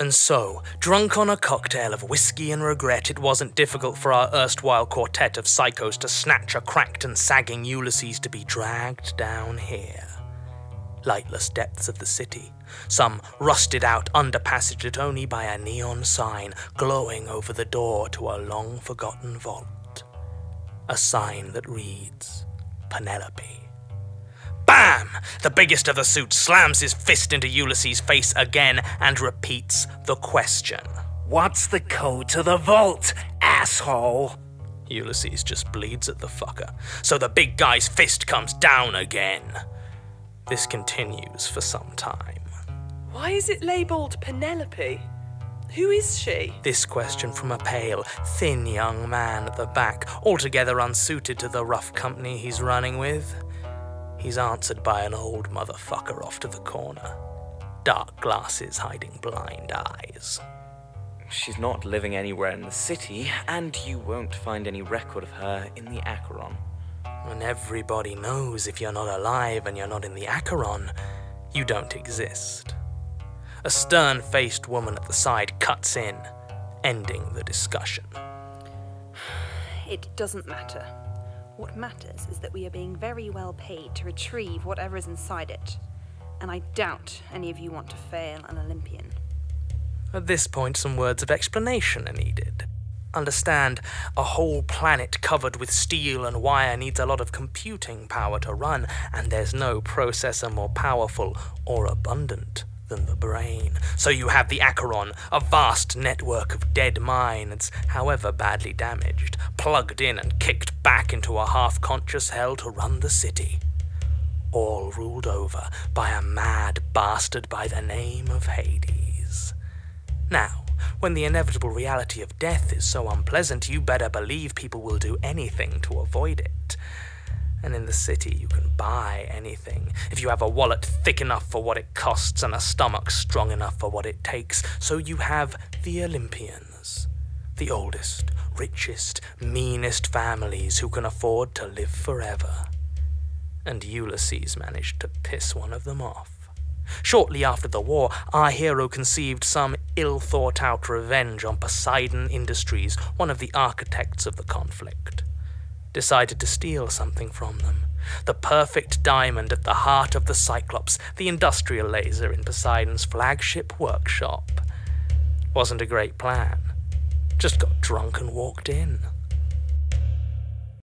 And so, drunk on a cocktail of whiskey and regret, it wasn't difficult for our erstwhile quartet of psychos to snatch a cracked and sagging Ulysses to be dragged down here. Lightless depths of the city, some rusted out underpassage lit only by a neon sign glowing over the door to a long forgotten vault. A sign that reads Penelope. Bam! The biggest of the suits slams his fist into Ulysses' face again and repeats the question. What's the code to the vault, asshole? Ulysses just bleeds at the fucker, so the big guy's fist comes down again. This continues for some time. Why is it labelled Penelope? Who is she? This question from a pale, thin young man at the back, altogether unsuited to the rough company he's running with. He's answered by an old motherfucker off to the corner. Dark glasses hiding blind eyes. She's not living anywhere in the city, and you won't find any record of her in the Acheron. And everybody knows if you're not alive and you're not in the Acheron, you don't exist. A stern faced woman at the side cuts in, ending the discussion. It doesn't matter. What matters is that we are being very well paid to retrieve whatever is inside it. And I doubt any of you want to fail an Olympian. At this point, some words of explanation are needed. Understand, a whole planet covered with steel and wire needs a lot of computing power to run, and there's no processor more powerful or abundant than the brain. So you have the Acheron, a vast network of dead minds, however badly damaged, plugged in and kicked back into a half conscious hell to run the city. All ruled over by a mad bastard by the name of Hades. Now, when the inevitable reality of death is so unpleasant, you better believe people will do anything to avoid it. And in the city, you can buy anything if you have a wallet thick enough for what it costs and a stomach strong enough for what it takes. So you have the Olympians, the oldest, richest, meanest families who can afford to live forever. And Ulysses managed to piss one of them off. Shortly after the war, our hero conceived some ill thought out revenge on Poseidon Industries, one of the architects of the conflict decided to steal something from them. The perfect diamond at the heart of the Cyclops, the industrial laser in Poseidon's flagship workshop. Wasn't a great plan. Just got drunk and walked in.